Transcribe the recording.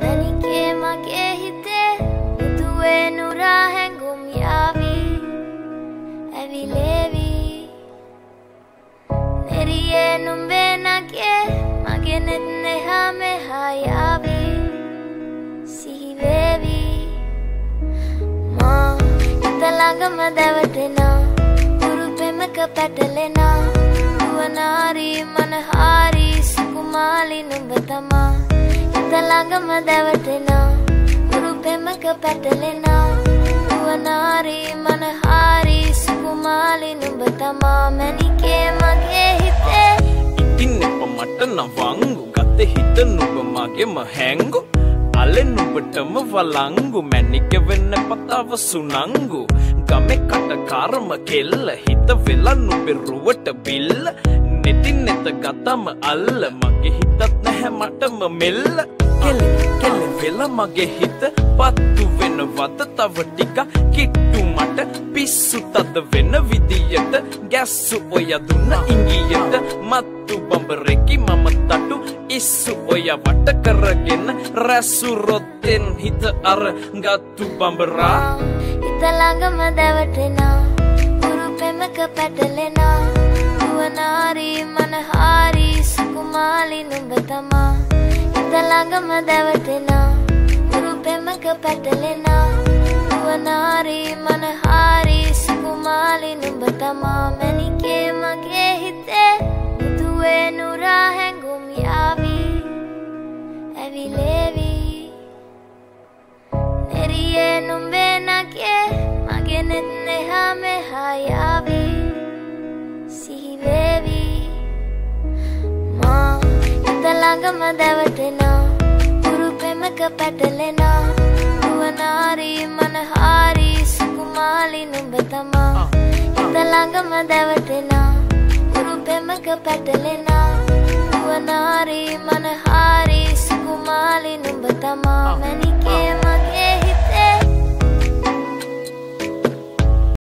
මැනිකේ මගේ හිතේ මුතුවේ නුරා හැඟුම් යාවී. ඇවිලේවී. නෙරියේ නුම්බේ නගේ මගේ නෙත් නෙහා මෙහා යාවී. සිහිවේවී. මා හිත ළඟම දැවටෙනා. උරු පෙමක පැටලෙනා. නුවනාරී ළඟම දැවටෙනා උරු පෙමක පැටලෙනා නුවනාරී මනහාරී සුකුමාලි නුඹ තමා මැනිකේ මගේ හිතේ ඉතින් එප මට නවංගු ගත හිත නුඹ මගෙම හැංගු අලෙ නුඹටම වලංගු මැනික වෙන්න පතාව සුනංගු ගමෙ කටකාරම කෙල්ල හිත වෙලා නුබෙරුවට බිල්ල නෙතින් නෙත ගතම අල්ල මගේ හිතත් නැහැ මටම මෙල්ල කෙල කෙල වෙලා මගේ හිත පත්තු වෙනවද? තව ටික කිට්ටු මට පිස්සු තද වෙන විදියට ගැස්සු ඔය දුන්න ඉංගියට මත්තු බඹරෙකි මම තටු ඉස්සු ඔය වට කරගෙන රැස්සුරොත්තෙන් හිත අර ගත්තු බඹරා. හිත ළඟම දැවටෙනා උරු පෙමක පැටලෙනා. නුවනාරී මනහාරී සුකුමාලි නුඹ තමා. හිත ළඟම දැවටෙනා. උරු පෙමක පැටලෙනා. නුවනාරී මනහාරී සුකුමාලි නුඹ තමා මැනිකේ මගේ හිතේ. මුතුවේ නුරා හැඟුම් යාවී. ඇවිලේවී. නෙරියේ නුම්බේ නගේ මගේ නෙත් නෙහා මෙහා යාවී. සිහිවේවී. මා හිත ළඟම දැවටෙනා. උරු පෙමක පැටලෙනා නුවනාරී මනහාරී සුකුමාලි නුඹ තමා. හිත ළඟම දැවටෙනා. උරු පෙමක පැටලෙනා. නුවනාරී